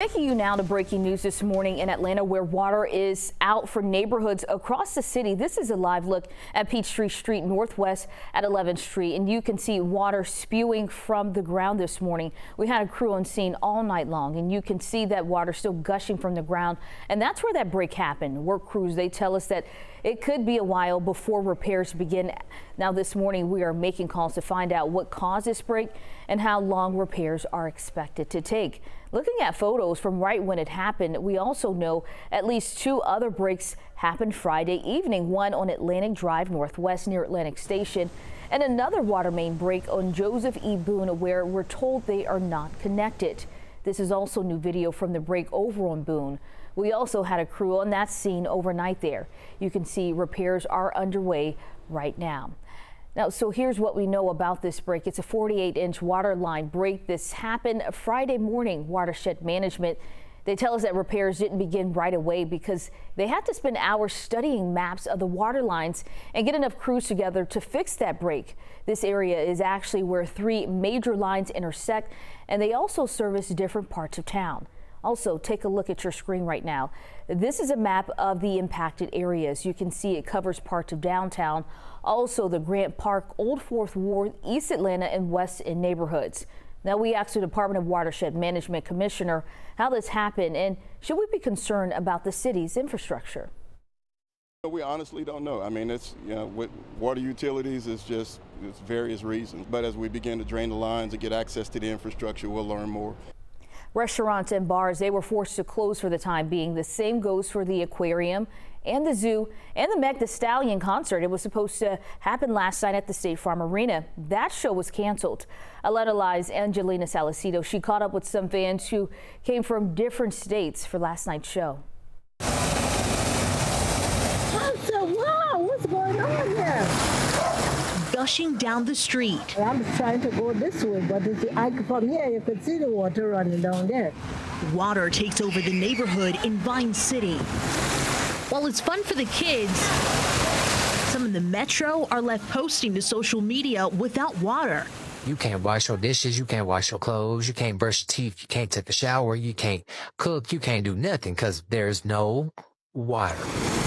Taking you now to breaking news this morning in Atlanta where water is out for neighborhoods across the city. This is a live look at Peachtree Street Northwest at 11th Street and you can see water spewing from the ground this morning. We had a crew on scene all night long and you can see that water still gushing from the ground and that's where that break happened. Work crews they tell us that it could be a while before repairs begin. Now this morning we are making calls to find out what caused this break and how long repairs are expected to take. Looking at photos from right when it happened, we also know at least two other breaks happened Friday evening, one on Atlantic Drive Northwest near Atlantic Station and another water main break on Joseph E. Boone where we're told they are not connected. This is also new video from the break over on Boone. We also had a crew on that scene overnight there. You can see repairs are underway right now. Now, so here's what we know about this break. It's a 48 inch water line break. This happened Friday morning. Watershed Management. They tell us that repairs didn't begin right away because they had to spend hours studying maps of the water lines and get enough crews together to fix that break. This area is actually where three major lines intersect and they also service different parts of town. Also, take a look at your screen right now. This is a map of the impacted areas. You can see it covers parts of downtown, also the Grant Park, Old Fourth Ward, East Atlanta, and West End neighborhoods. Now we asked the Department of Watershed Management Commissioner how this happened and should we be concerned about the city's infrastructure? We honestly don't know. I mean, it's, you know, with water utilities, it's just it's various reasons. But as we begin to drain the lines and get access to the infrastructure, we'll learn more. Restaurants and bars, they were forced to close for the time being. The same goes for the aquarium and the zoo and the Meg Thee Stallion concert. It was supposed to happen last night at the State Farm Arena. That show was canceled. 11Alive's Angelina Salcedo, she caught up with some fans who came from different states for last night's show. Gushing down the street. I'm trying to go this way, but I, from here you can see the water running down there. Water takes over the neighborhood in Vine City. While it's fun for the kids, some in the metro are left posting to social media without water. You can't wash your dishes, you can't wash your clothes, you can't brush your teeth, you can't take a shower, you can't cook, you can't do nothing because there's no water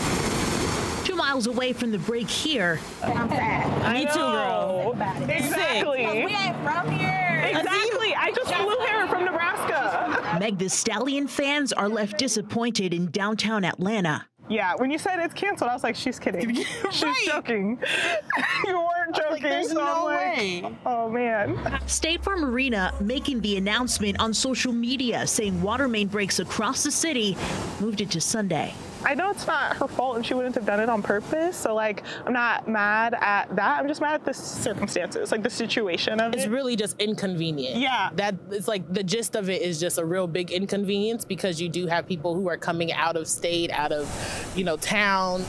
miles away from the break here. I'm sad. Me too, girl. Exactly. We ain't from here. Exactly. I just flew here from Nebraska. Meg Thee Stallion fans are left disappointed in downtown Atlanta. Yeah, when you said it's canceled, I was like, she's kidding. she's right. joking. you weren't joking. Like, There's so no like, way. Oh, man. State Farm Arena making the announcement on social media saying water main breaks across the city moved it to Sunday. I know it's not her fault and she wouldn't have done it on purpose. So like, I'm not mad at that. I'm just mad at the circumstances, like the situation of it's it. It's really just inconvenient. Yeah. That it's like the gist of it is just a real big inconvenience because you do have people who are coming out of state, out of, you know, town.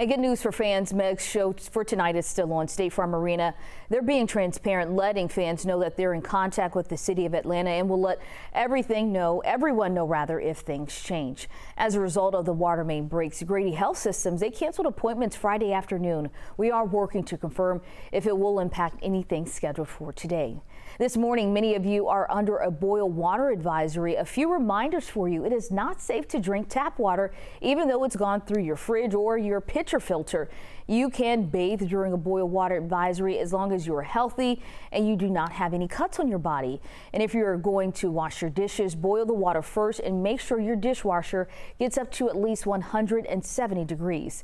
And good news for fans. Meg's show for tonight is still on State Farm Arena. They're being transparent, letting fans know that they're in contact with the city of Atlanta and will let everything know, everyone know rather, if things change. As a result of the water main breaks, Grady Health Systems, they canceled appointments Friday afternoon. We are working to confirm if it will impact anything scheduled for today. This morning, many of you are under a boil water advisory. A few reminders for you. It is not safe to drink tap water, even though it's gone through your fridge or your pitcher filter. You can bathe during a boil water advisory as long as you are healthy and you do not have any cuts on your body. And if you're going to wash your dishes, boil the water first and make sure your dishwasher gets up to at least 170 degrees.